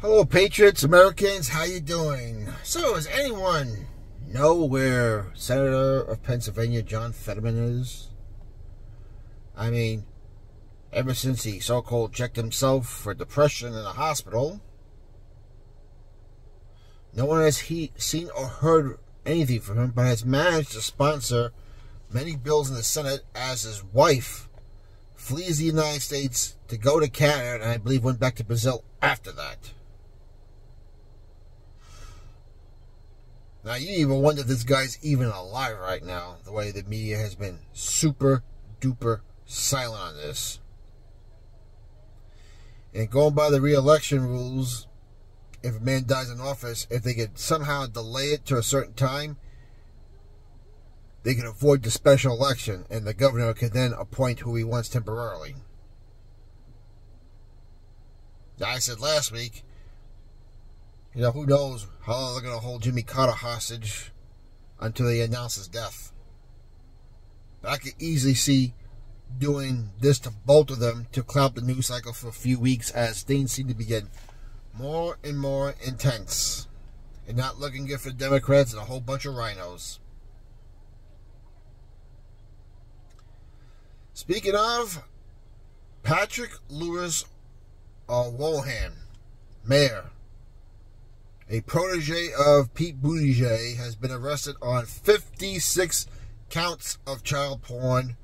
Hello, Patriots, Americans. How you doing? So, does anyone know where Senator of Pennsylvania John Fetterman is? I mean, ever since he so-called checked himself for depression in a hospital, no one has he seen or heard anything from him, but has managed to sponsor many bills in the Senate as his wife flees the United States to go to Canada, and I believe went back to Brazil after that. Now, you even wonder if this guy's even alive right now, the way the media has been super duper silent on this. And going by the re election rules, if a man dies in office, if they could somehow delay it to a certain time, they could avoid the special election, and the governor could then appoint who he wants temporarily. Now, I said last week you know, who knows how long they're going to hold Jimmy Carter hostage until they announce his death. But I could easily see doing this to both of them to cloud the news cycle for a few weeks as things seem to be getting more and more intense. And not looking good for Democrats and a whole bunch of RINOs. Speaking of, Patrick Lewis uh, Wolhan, mayor a protege of Pete Buttigieg, has been arrested on 56 counts of child porn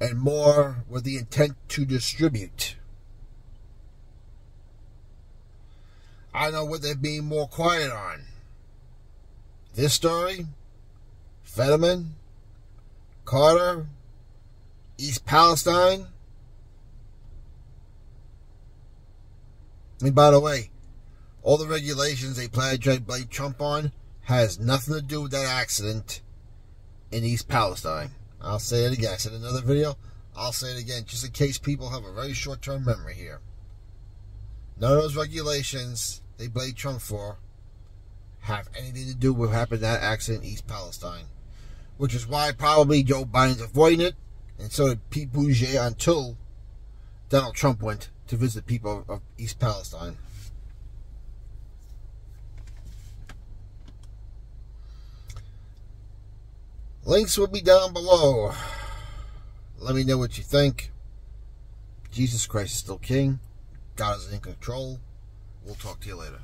and more with the intent to distribute. I know what they're being more quiet on. This story, Fetterman, Carter, East Palestine. And by the way, all the regulations they plan to blame Trump on has nothing to do with that accident in East Palestine. I'll say it again. I said another video. I'll say it again, just in case people have a very short-term memory here. None of those regulations they blame Trump for have anything to do with what happened in that accident in East Palestine. Which is why probably Joe Biden's avoiding it, and so did Pete Buttigieg until Donald Trump went to visit people of East Palestine. Links will be down below. Let me know what you think. Jesus Christ is still King. God is in control. We'll talk to you later.